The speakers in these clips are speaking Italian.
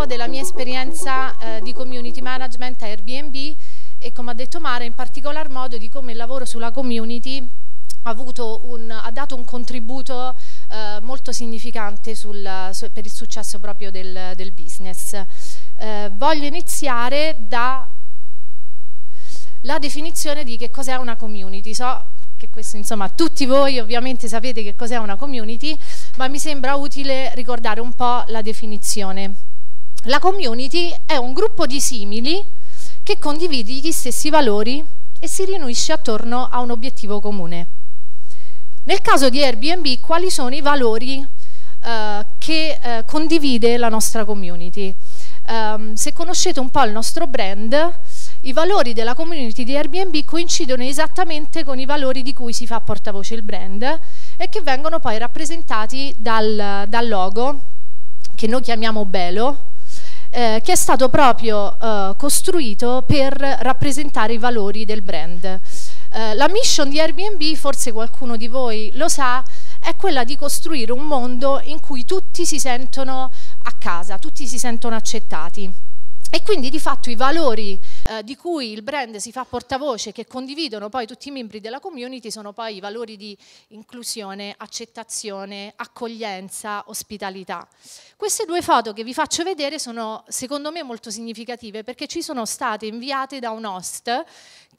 po' della mia esperienza eh, di community management a Airbnb e come ha detto Mara in particolar modo di come il lavoro sulla community ha, un, ha dato un contributo eh, molto significante sul, su, per il successo proprio del, del business. Eh, voglio iniziare dalla definizione di che cos'è una community. So che questo, insomma, tutti voi ovviamente sapete che cos'è una community, ma mi sembra utile ricordare un po' la definizione. La community è un gruppo di simili che condivide gli stessi valori e si riunisce attorno a un obiettivo comune. Nel caso di Airbnb, quali sono i valori eh, che eh, condivide la nostra community? Um, se conoscete un po' il nostro brand, i valori della community di Airbnb coincidono esattamente con i valori di cui si fa portavoce il brand e che vengono poi rappresentati dal, dal logo che noi chiamiamo Belo, eh, che è stato proprio eh, costruito per rappresentare i valori del brand. Eh, la mission di Airbnb, forse qualcuno di voi lo sa, è quella di costruire un mondo in cui tutti si sentono a casa, tutti si sentono accettati. E quindi di fatto i valori eh, di cui il brand si fa portavoce, che condividono poi tutti i membri della community, sono poi i valori di inclusione, accettazione, accoglienza, ospitalità. Queste due foto che vi faccio vedere sono secondo me molto significative perché ci sono state inviate da un host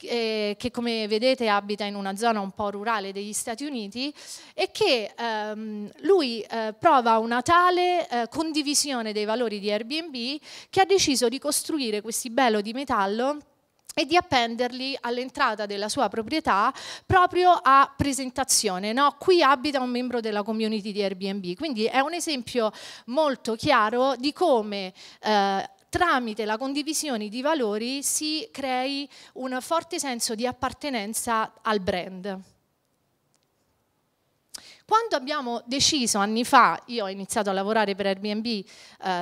eh, che come vedete abita in una zona un po' rurale degli Stati Uniti e che ehm, lui eh, prova una tale eh, condivisione dei valori di Airbnb che ha deciso di costruire questi bello di metallo e di appenderli all'entrata della sua proprietà proprio a presentazione. No? Qui abita un membro della community di Airbnb, quindi è un esempio molto chiaro di come eh, tramite la condivisione di valori si crei un forte senso di appartenenza al brand. Quando abbiamo deciso anni fa, io ho iniziato a lavorare per Airbnb eh,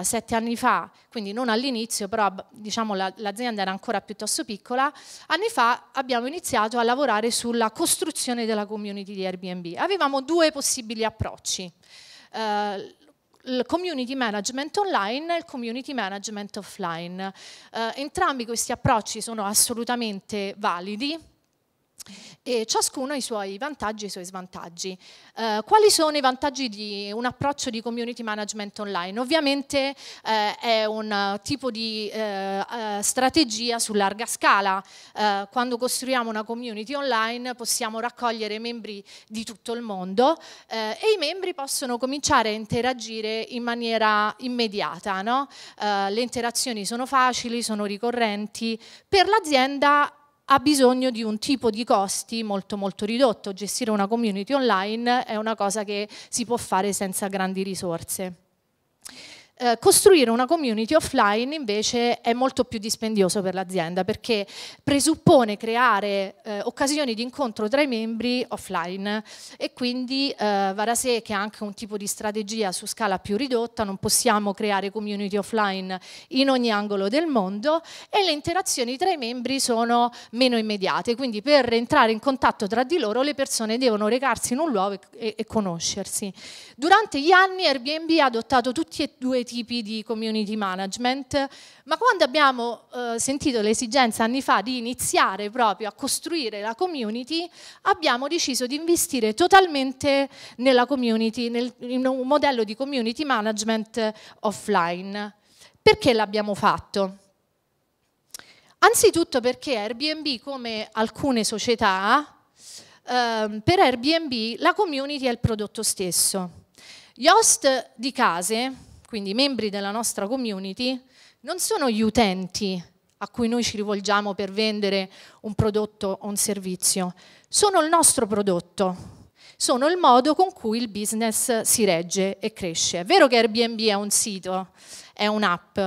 sette anni fa, quindi non all'inizio, però diciamo, la, l'azienda era ancora piuttosto piccola, anni fa abbiamo iniziato a lavorare sulla costruzione della community di Airbnb. Avevamo due possibili approcci. Eh, il community management online e il community management offline. Eh, entrambi questi approcci sono assolutamente validi, e ciascuno ha i suoi vantaggi e i suoi svantaggi. Eh, quali sono i vantaggi di un approccio di community management online? Ovviamente eh, è un tipo di eh, eh strategia su larga scala. Eh, quando costruiamo una community online possiamo raccogliere membri di tutto il mondo eh, e i membri possono cominciare a interagire in maniera immediata. No? le interazioni sono facili, sono ricorrenti. Per l'azienda ha bisogno di un tipo di costi molto molto ridotto. Gestire una community online è una cosa che si può fare senza grandi risorse. Eh, costruire una community offline invece è molto più dispendioso per l'azienda perché presuppone creare eh, occasioni di incontro tra i membri offline e quindi eh, va da sé che anche un tipo di strategia su scala più ridotta, non possiamo creare community offline in ogni angolo del mondo e le interazioni tra i membri sono meno immediate, quindi per entrare in contatto tra di loro le persone devono recarsi in un luogo e, e conoscersi. Durante gli anni Airbnb ha adottato tutti e due i tipi di community management, ma quando abbiamo eh, sentito l'esigenza anni fa di iniziare proprio a costruire la community, abbiamo deciso di investire totalmente nella community, nel, in un modello di community management offline. Perché l'abbiamo fatto? Anzitutto perché Airbnb, come alcune società, eh, per Airbnb la community è il prodotto stesso. Gli host di case quindi i membri della nostra community, non sono gli utenti a cui noi ci rivolgiamo per vendere un prodotto o un servizio, sono il nostro prodotto, sono il modo con cui il business si regge e cresce. È vero che Airbnb è un sito, è un'app,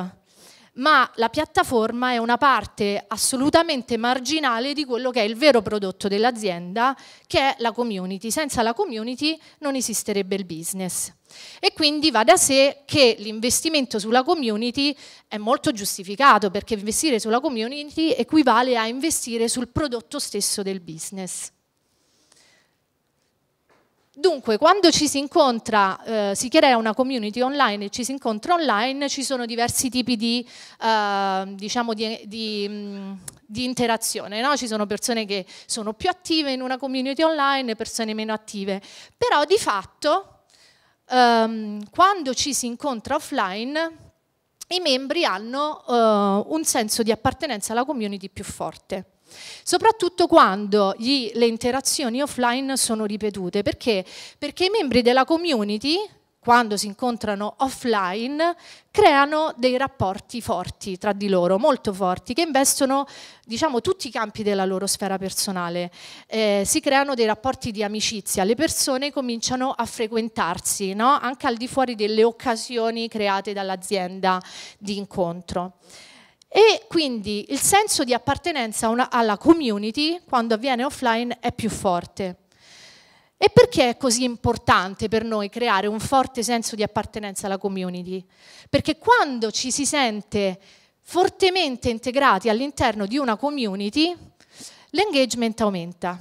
ma la piattaforma è una parte assolutamente marginale di quello che è il vero prodotto dell'azienda, che è la community. Senza la community non esisterebbe il business. E quindi va da sé che l'investimento sulla community è molto giustificato perché investire sulla community equivale a investire sul prodotto stesso del business. Dunque, quando ci si incontra, eh, si crea una community online e ci si incontra online, ci sono diversi tipi di, eh, diciamo di, di, mm, di interazione. No? Ci sono persone che sono più attive in una community online persone meno attive. Però di fatto, ehm, quando ci si incontra offline, i membri hanno eh, un senso di appartenenza alla community più forte soprattutto quando gli, le interazioni offline sono ripetute. Perché? Perché i membri della community, quando si incontrano offline, creano dei rapporti forti tra di loro, molto forti, che investono diciamo, tutti i campi della loro sfera personale. Eh, si creano dei rapporti di amicizia, le persone cominciano a frequentarsi, no? anche al di fuori delle occasioni create dall'azienda di incontro. E quindi il senso di appartenenza una, alla community, quando avviene offline, è più forte. E perché è così importante per noi creare un forte senso di appartenenza alla community? Perché quando ci si sente fortemente integrati all'interno di una community, l'engagement aumenta.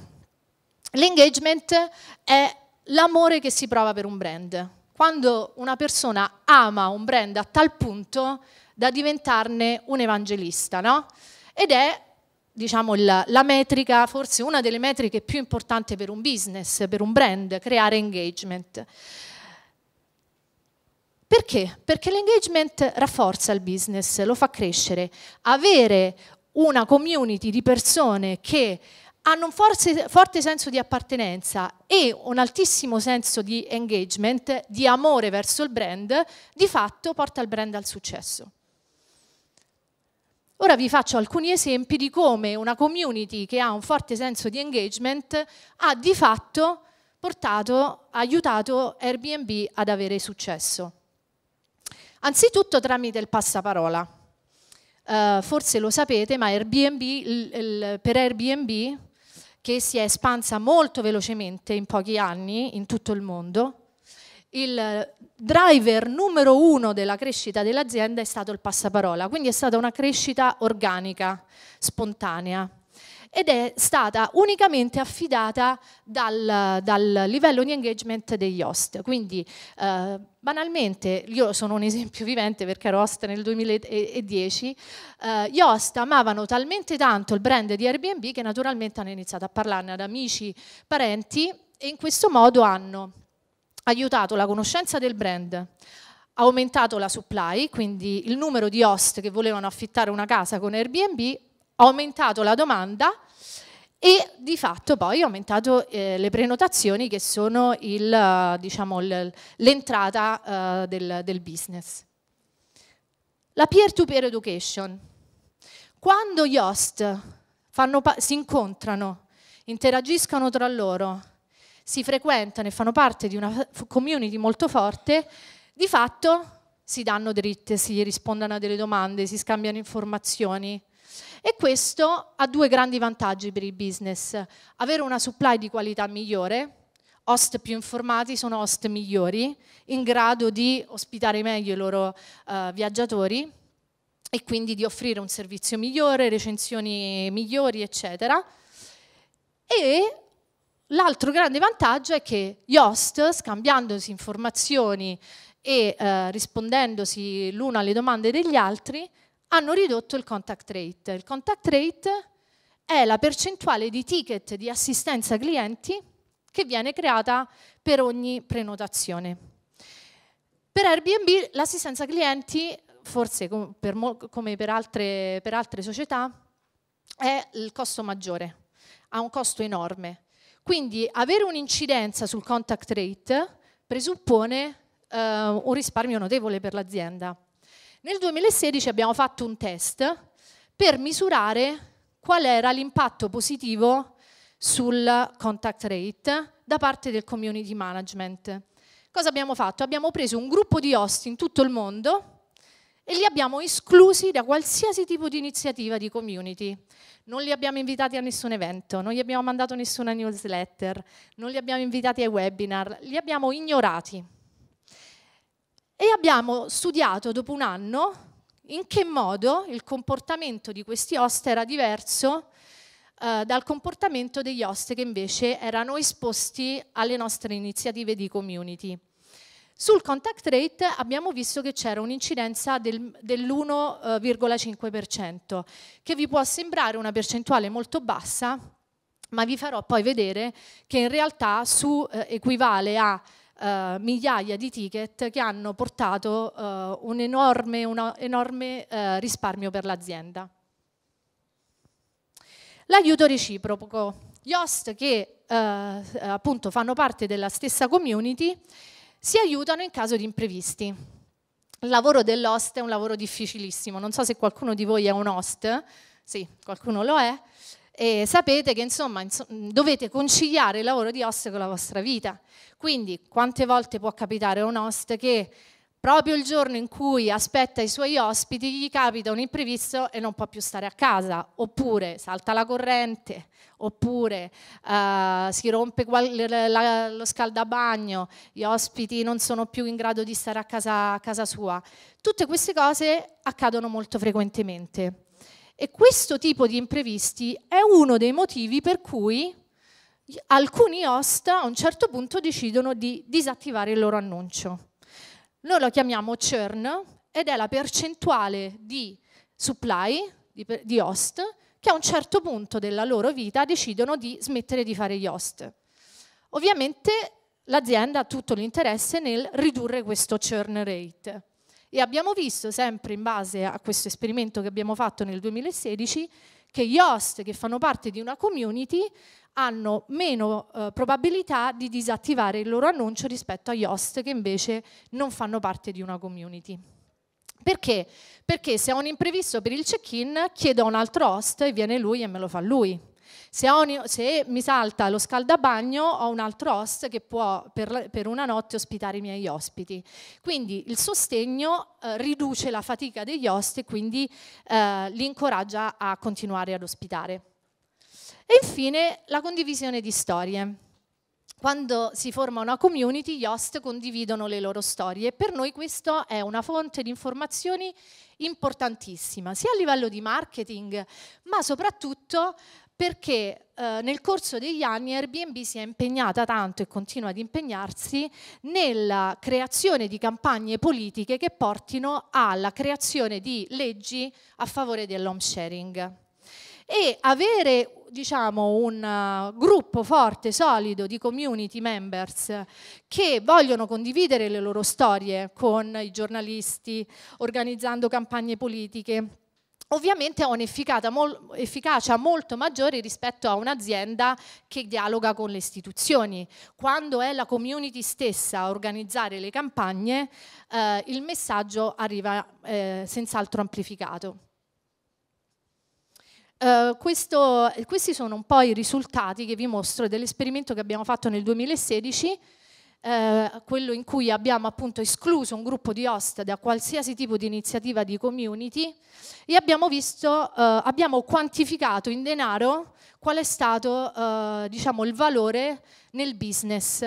L'engagement è l'amore che si prova per un brand. Quando una persona ama un brand a tal punto da diventarne un evangelista, no? Ed è diciamo, la, la, metrica, forse una delle metriche più importanti per un business, per un brand, creare engagement. Perché? Perché l'engagement rafforza il business, lo fa crescere. Avere una community di persone che hanno un forse, forte senso di appartenenza e un altissimo senso di engagement, di amore verso il brand, di fatto porta il brand al successo. Ora vi faccio alcuni esempi di come una community che ha un forte senso di engagement ha di fatto portato, aiutato Airbnb ad avere successo. Anzitutto tramite il passaparola. Uh, forse lo sapete, ma Airbnb, il, il, per Airbnb, che si è espansa molto velocemente in pochi anni in tutto il mondo, il driver numero uno della crescita dell'azienda è stato il passaparola, quindi è stata una crescita organica, spontanea ed è stata unicamente affidata dal, dal livello di engagement degli host. Quindi eh, banalmente, io sono un esempio vivente perché ero host nel 2010, eh, gli host amavano talmente tanto il brand di Airbnb che naturalmente hanno iniziato a parlarne ad amici, parenti e in questo modo hanno aiutato la conoscenza del brand, aumentato la supply, quindi il numero di host che volevano affittare una casa con Airbnb, aumentato la domanda e di fatto poi aumentato eh, le prenotazioni che sono diciamo, l'entrata uh, del, del, business. La peer-to-peer -peer education. Quando gli host si incontrano, interagiscono tra loro, si frequentano e fanno parte di una community molto forte, di fatto si danno dritte, si rispondono a delle domande, si scambiano informazioni. E questo ha due grandi vantaggi per il business. Avere una supply di qualità migliore, host più informati sono host migliori, in grado di ospitare meglio i loro uh, viaggiatori e quindi di offrire un servizio migliore, recensioni migliori, eccetera. E L'altro grande vantaggio è che gli host, scambiandosi informazioni e eh, rispondendosi l'uno alle domande degli altri, hanno ridotto il contact rate. Il contact rate è la percentuale di ticket di assistenza clienti che viene creata per ogni prenotazione. Per Airbnb l'assistenza clienti, forse per, come per altre, per altre società, è il costo maggiore, ha un costo enorme quindi avere un'incidenza sul contact rate presuppone eh, un risparmio notevole per l'azienda. Nel 2016 abbiamo fatto un test per misurare qual era l'impatto positivo sul contact rate da parte del community management. Cosa abbiamo fatto? Abbiamo preso un gruppo di host in tutto il mondo e li abbiamo esclusi da qualsiasi tipo di iniziativa di community. Non li abbiamo invitati a nessun evento, non gli abbiamo mandato nessuna newsletter, non li abbiamo invitati ai webinar, li abbiamo ignorati. E abbiamo studiato dopo un anno in che modo il comportamento di questi host era diverso eh, dal comportamento degli host che invece erano esposti alle nostre iniziative di community. Sul contact rate abbiamo visto che c'era un'incidenza del, dell'1,5%, che vi può sembrare una percentuale molto bassa, ma vi farò poi vedere che in realtà su eh, equivale a eh, migliaia di ticket che hanno portato eh, un enorme, un enorme eh, risparmio per l'azienda. L'aiuto reciproco. Gli host che eh, appunto fanno parte della stessa community si aiutano in caso di imprevisti. Il lavoro dell'host è un lavoro difficilissimo, non so se qualcuno di voi è un host, sì, qualcuno lo è, e sapete che insomma dovete conciliare il lavoro di host con la vostra vita. Quindi quante volte può capitare a un host che proprio il giorno in cui aspetta i suoi ospiti gli capita un imprevisto e non può più stare a casa, oppure salta la corrente, oppure uh, si rompe lo scaldabagno, gli ospiti non sono più in grado di stare a casa, a casa sua. Tutte queste cose accadono molto frequentemente. E questo tipo di imprevisti è uno dei motivi per cui alcuni host a un certo punto decidono di disattivare il loro annuncio. Noi lo chiamiamo churn ed è la percentuale di supply, di, di host, che a un certo punto della loro vita decidono di smettere di fare gli host. Ovviamente l'azienda ha tutto l'interesse nel ridurre questo churn rate. E abbiamo visto, sempre in base a questo esperimento che abbiamo fatto nel 2016, che gli host che fanno parte di una community hanno meno eh, probabilità di disattivare il loro annuncio rispetto agli host che invece non fanno parte di una community. Perché? Perché se ho un imprevisto per il check-in, chiedo a un altro host e viene lui e me lo fa lui. Se, ho, se, mi salta lo scaldabagno ho un altro host che può per, per una notte ospitare i miei ospiti. Quindi il sostegno eh, riduce la fatica degli host e quindi eh, li incoraggia a continuare ad ospitare. E infine la condivisione di storie. Quando si forma una community, gli host condividono le loro storie per noi questa è una fonte di informazioni importantissima, sia a livello di marketing, ma soprattutto perché eh, nel corso degli anni Airbnb si è impegnata tanto e continua ad impegnarsi nella creazione di campagne politiche che portino alla creazione di leggi a favore dell'home sharing. E avere diciamo, un uh, gruppo forte, solido di community members che vogliono condividere le loro storie con i giornalisti, organizzando campagne politiche ovviamente ha un'efficacia molto maggiore rispetto a un'azienda che dialoga con le istituzioni. Quando è la community stessa a organizzare le campagne, eh, il messaggio arriva eh, senz'altro amplificato. Uh, questo, questi sono un po' i risultati che vi mostro dell'esperimento che abbiamo fatto nel 2016 eh, quello in cui abbiamo appunto escluso un gruppo di host da qualsiasi tipo di iniziativa di community e abbiamo visto, eh, abbiamo quantificato in denaro qual è stato eh, diciamo, il valore nel business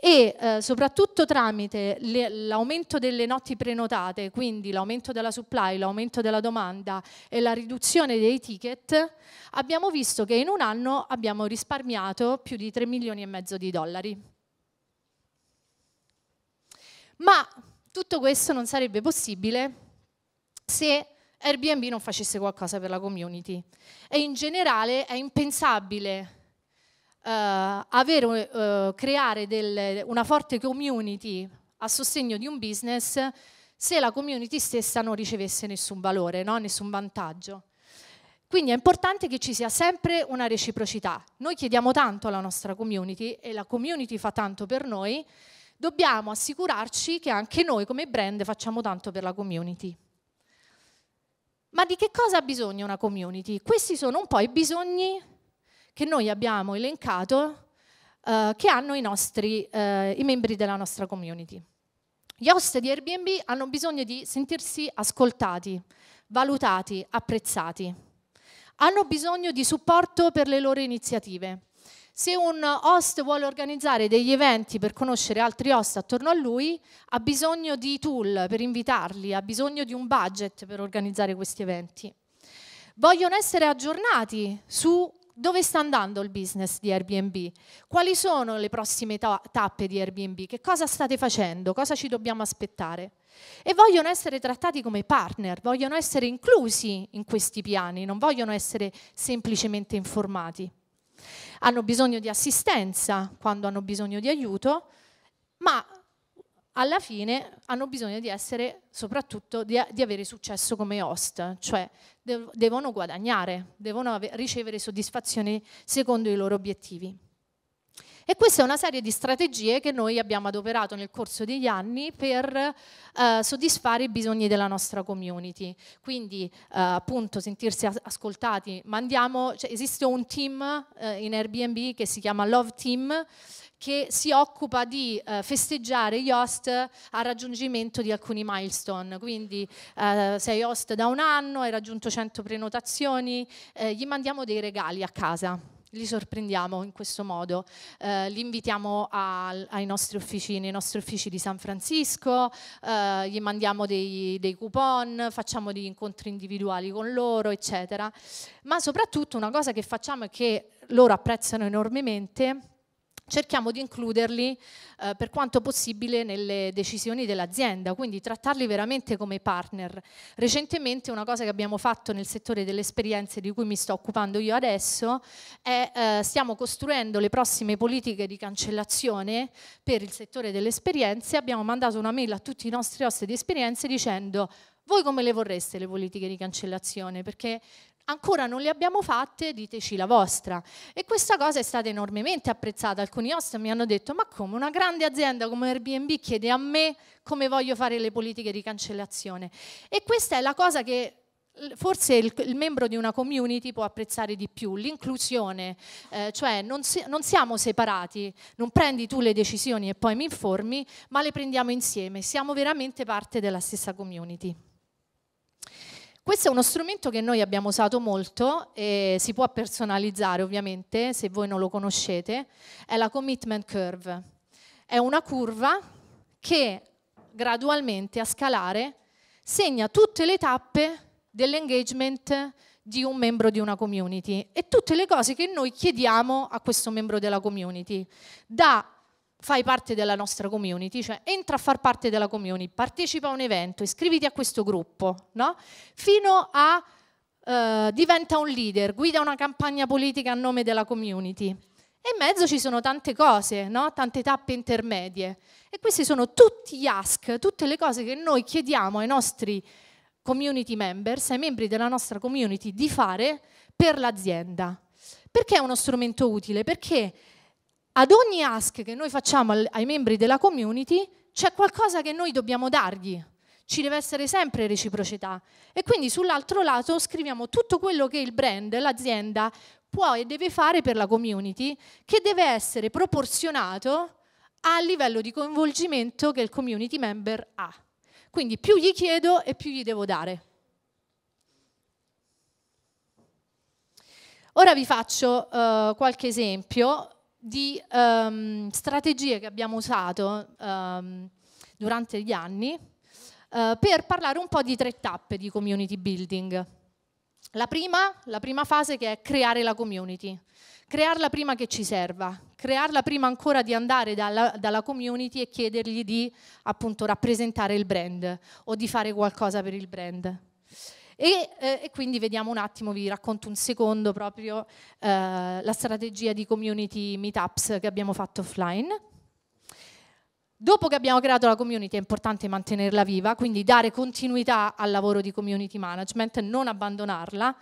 e eh, soprattutto tramite l'aumento delle notti prenotate, quindi l'aumento della supply, l'aumento della domanda e la riduzione dei ticket, abbiamo visto che in un anno abbiamo risparmiato più di 3 milioni e mezzo di dollari. Ma tutto questo non sarebbe possibile se Airbnb non facesse qualcosa per la community. E in generale è impensabile uh, avere, uh, creare del, una forte community a sostegno di un business se la community stessa non ricevesse nessun valore, no? nessun vantaggio. Quindi è importante che ci sia sempre una reciprocità. Noi chiediamo tanto alla nostra community e la community fa tanto per noi, dobbiamo assicurarci che anche noi come brand facciamo tanto per la community. Ma di che cosa ha bisogno una community? Questi sono un po' i bisogni che noi abbiamo elencato eh, che hanno i, nostri, eh, i membri della nostra community. Gli host di Airbnb hanno bisogno di sentirsi ascoltati, valutati, apprezzati. Hanno bisogno di supporto per le loro iniziative. Se un host vuole organizzare degli eventi per conoscere altri host attorno a lui, ha bisogno di tool per invitarli, ha bisogno di un budget per organizzare questi eventi. vogliono essere aggiornati su dove sta andando il business di Airbnb, quali sono le prossime tappe di Airbnb, che cosa state facendo, cosa ci dobbiamo aspettare. E vogliono essere trattati come partner, vogliono essere inclusi in questi piani, non vogliono essere semplicemente informati. Hanno bisogno di assistenza quando hanno bisogno di aiuto, ma alla fine hanno bisogno di essere soprattutto di, di avere successo come host, cioè dev, devono guadagnare, devono ave, ricevere soddisfazioni secondo i loro obiettivi. E questa è una serie di strategie che noi abbiamo adoperato nel corso degli anni per eh, soddisfare i bisogni della nostra community. Quindi eh, appunto sentirsi ascoltati. Mandiamo, cioè, esiste un team eh, in Airbnb che si chiama Love Team che si occupa di eh, festeggiare gli host al raggiungimento di alcuni milestone. Quindi eh, sei host da un anno, hai raggiunto 100 prenotazioni, eh, gli mandiamo dei regali a casa. Li sorprendiamo in questo modo, eh, li invitiamo a, ai nostri uffici, nei nostri uffici di San Francisco, eh, gli mandiamo dei, dei coupon, facciamo degli incontri individuali con loro, eccetera. Ma soprattutto una cosa che facciamo e che loro apprezzano enormemente cerchiamo di includerli eh, per quanto possibile nelle decisioni dell'azienda, quindi trattarli veramente come partner. Recentemente una cosa che abbiamo fatto nel settore delle esperienze di cui mi sto occupando io adesso è eh, stiamo costruendo le prossime politiche di cancellazione per il settore delle esperienze, abbiamo mandato una mail a tutti i nostri host di esperienze dicendo voi come le vorreste le politiche di cancellazione? Perché ancora non le abbiamo fatte, diteci la vostra. E questa cosa è stata enormemente apprezzata. Alcuni host mi hanno detto, ma come una grande azienda come Airbnb chiede a me come voglio fare le politiche di cancellazione? E questa è la cosa che forse il, il, membro di una community può apprezzare di più, l'inclusione, eh, cioè non, si, non, siamo separati, non prendi tu le decisioni e poi mi informi, ma le prendiamo insieme, siamo veramente parte della stessa community. Questo è uno strumento che noi abbiamo usato molto e si può personalizzare ovviamente se voi non lo conoscete, è la commitment curve. È una curva che gradualmente a scalare segna tutte le tappe dell'engagement di un membro di una community e tutte le cose che noi chiediamo a questo membro della community, da fai parte della nostra community, cioè entra a far parte della community, partecipa a un evento, iscriviti a questo gruppo, no? fino a uh, diventa un leader, guida una campagna politica a nome della community. E in mezzo ci sono tante cose, no? tante tappe intermedie. E questi sono tutti gli ask, tutte le cose che noi chiediamo ai nostri community members, ai membri della nostra community di fare per l'azienda. Perché è uno strumento utile? Perché ad ogni ask che noi facciamo ai membri della community c'è qualcosa che noi dobbiamo dargli. Ci deve essere sempre reciprocità. E quindi sull'altro lato scriviamo tutto quello che il brand, l'azienda, può e deve fare per la community, che deve essere proporzionato al livello di coinvolgimento che il community member ha. Quindi più gli chiedo e più gli devo dare. Ora vi faccio uh, qualche esempio di um, strategie che abbiamo usato um, durante gli anni uh, per parlare un po' di tre tappe di community building. La prima, la prima fase che è creare la community, crearla prima che ci serva, crearla prima ancora di andare dalla, dalla, community e chiedergli di appunto rappresentare il brand o di fare qualcosa per il brand. E, eh, e, quindi vediamo un attimo, vi racconto un secondo proprio eh, la strategia di community meetups che abbiamo fatto offline. Dopo che abbiamo creato la community è importante mantenerla viva, quindi dare continuità al lavoro di community management, non abbandonarla.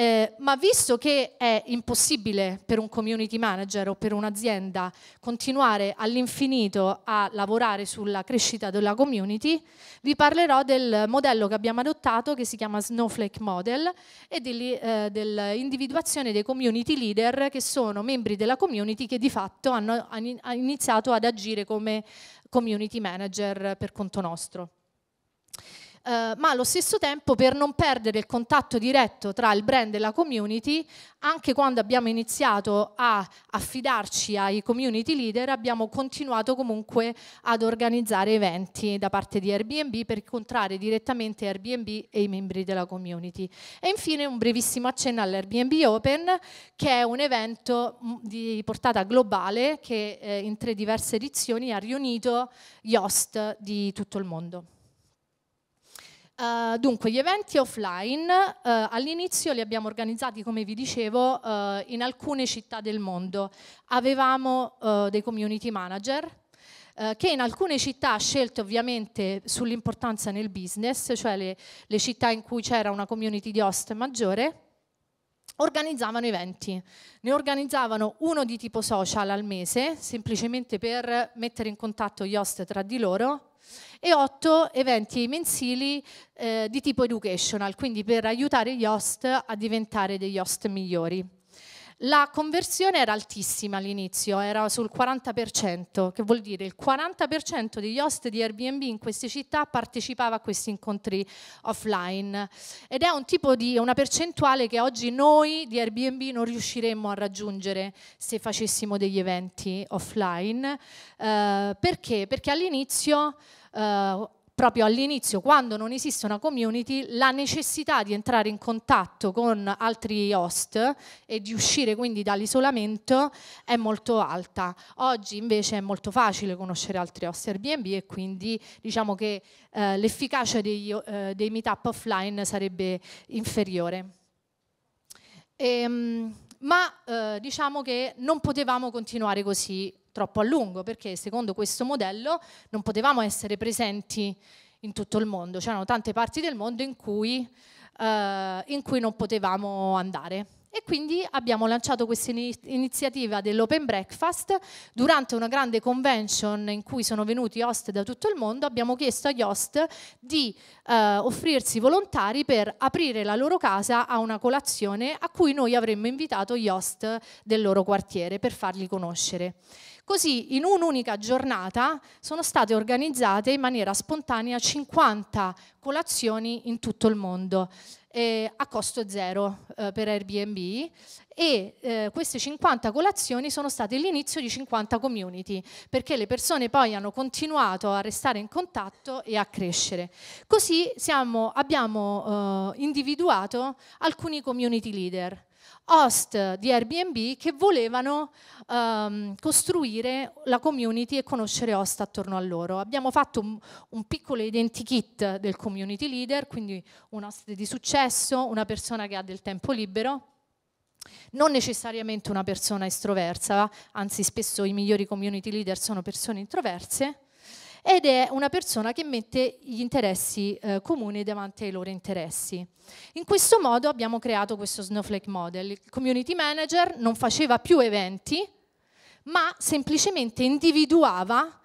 Eh, ma visto che è impossibile per un community manager o per un'azienda continuare all'infinito a lavorare sulla crescita della community, vi parlerò del modello che abbiamo adottato che si chiama Snowflake Model e eh, dell'individuazione dei community leader che sono membri della community che di fatto hanno, hanno iniziato ad agire come community manager per conto nostro. Eh, ma allo stesso tempo per non perdere il contatto diretto tra il brand e la community, anche quando abbiamo iniziato a affidarci ai community leader, abbiamo continuato comunque ad organizzare eventi da parte di Airbnb per incontrare direttamente Airbnb e i membri della community. E infine un brevissimo accenno all'Airbnb Open, che è un evento mm, di portata globale che eh, in tre diverse edizioni ha riunito gli host di tutto il mondo. Uh, dunque, gli eventi offline uh, all'inizio li abbiamo organizzati, come vi dicevo, uh, in alcune città del mondo. Avevamo dei community manager che in alcune città scelte ovviamente sull'importanza nel business, cioè le, le città in cui c'era una community di host maggiore, organizzavano eventi. Ne organizzavano uno di tipo social al mese, semplicemente per mettere in contatto gli host tra di loro, e otto eventi mensili eh, di tipo educational, quindi per aiutare gli host a diventare degli host migliori. La conversione era altissima all'inizio, era sul 40%, che vuol dire il 40% degli host di Airbnb in queste città partecipava a questi incontri offline ed è un tipo di una percentuale che oggi noi di Airbnb non riusciremmo a raggiungere se facessimo degli eventi offline. Eh, perché? Perché all'inizio eh, proprio all'inizio, quando non esiste una community, la necessità di entrare in contatto con altri host e di uscire quindi dall'isolamento è molto alta. Oggi invece è molto facile conoscere altri host Airbnb e quindi diciamo che eh, l'efficacia dei, eh, dei meetup offline sarebbe inferiore. E, ehm, ma eh, diciamo che non potevamo continuare così troppo a lungo perché secondo questo modello non potevamo essere presenti in tutto il mondo, c'erano tante parti del mondo in cui, eh, in cui non potevamo andare. E quindi abbiamo lanciato questa iniziativa dell'Open Breakfast durante una grande convention in cui sono venuti host da tutto il mondo. Abbiamo chiesto agli host di eh, offrirsi volontari per aprire la loro casa a una colazione a cui noi avremmo invitato gli host del loro quartiere per farli conoscere. Così in un'unica giornata sono state organizzate in maniera spontanea 50 colazioni in tutto il mondo eh, a costo zero eh, per Airbnb e eh, queste 50 colazioni sono state l'inizio di 50 community perché le persone poi hanno continuato a restare in contatto e a crescere. Così siamo, abbiamo eh, individuato alcuni community leader host di Airbnb che volevano um, costruire la community e conoscere host attorno a loro. Abbiamo fatto un, un piccolo identikit del community leader, quindi un host di successo, una persona che ha del tempo libero, non necessariamente una persona estroversa, anzi spesso i migliori community leader sono persone introverse, ed è una persona che mette gli interessi eh, comuni davanti ai loro interessi. In questo modo abbiamo creato questo Snowflake Model. Il community manager non faceva più eventi, ma semplicemente individuava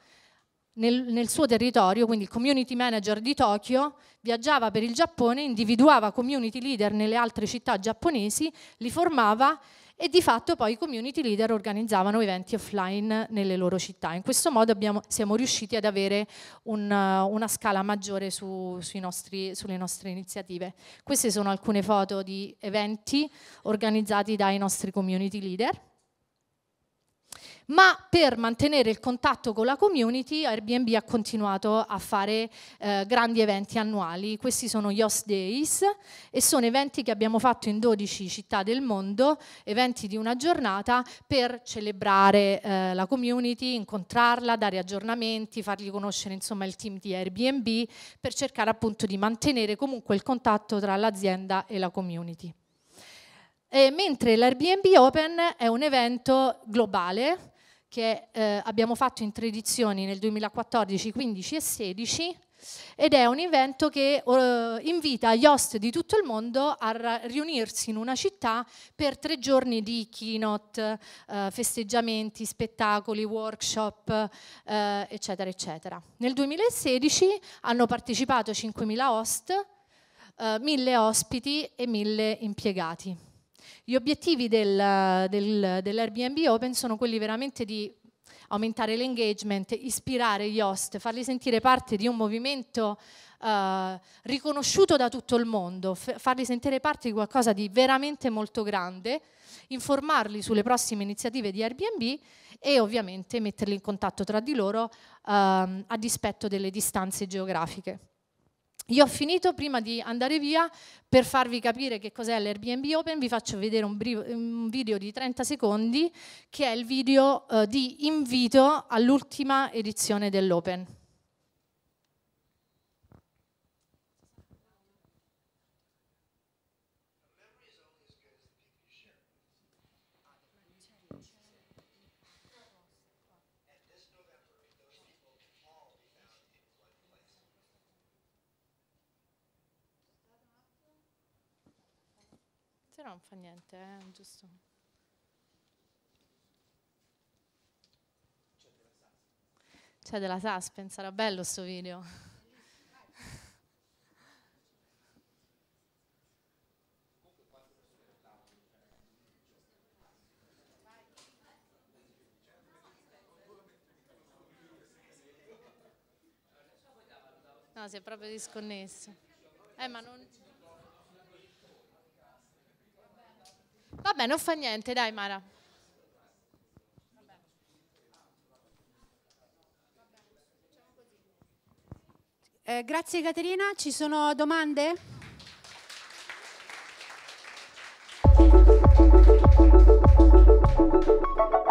nel, nel, suo territorio, quindi il community manager di Tokyo viaggiava per il Giappone, individuava community leader nelle altre città giapponesi, li formava e di fatto poi i community leader organizzavano eventi offline nelle loro città. In questo modo abbiamo, siamo riusciti ad avere un, una scala maggiore su, nostri, sulle nostre iniziative. Queste sono alcune foto di eventi organizzati dai nostri community leader ma per mantenere il contatto con la community Airbnb ha continuato a fare eh, grandi eventi annuali. Questi sono gli Host Days e sono eventi che abbiamo fatto in 12 città del mondo, eventi di una giornata per celebrare eh, la community, incontrarla, dare aggiornamenti, fargli conoscere insomma il team di Airbnb per cercare appunto di mantenere comunque il contatto tra l'azienda e la community. E mentre l'Airbnb Open è un evento globale che eh, abbiamo fatto in tre edizioni nel 2014, 15 e 16 ed è un evento che uh, invita gli host di tutto il mondo a riunirsi in una città per tre giorni di keynote, uh, festeggiamenti, spettacoli, workshop, uh, eccetera, eccetera. Nel 2016 hanno partecipato 5.000 host, 1.000 ospiti e 1.000 impiegati. Gli obiettivi del, del, dell'Airbnb Open sono quelli veramente di aumentare l'engagement, ispirare gli host, farli sentire parte di un movimento eh, riconosciuto da tutto il mondo, farli sentire parte di qualcosa di veramente molto grande, informarli sulle prossime iniziative di Airbnb e ovviamente metterli in contatto tra di loro ehm, a dispetto delle distanze geografiche. Io ho finito, prima di andare via, per farvi capire che cos'è l'Airbnb Open, vi faccio vedere un, un, video di 30 secondi che è il video eh, di invito all'ultima edizione dell'Open. No non fa niente, eh, giusto. C'è della suspense, era bello sto video. No, si è proprio disconnesso. Eh, ma non... Vabbè, non fa niente, dai Mara. Eh, grazie Caterina, ci sono domande? Thank